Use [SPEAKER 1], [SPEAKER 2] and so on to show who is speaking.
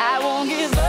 [SPEAKER 1] I won't give up.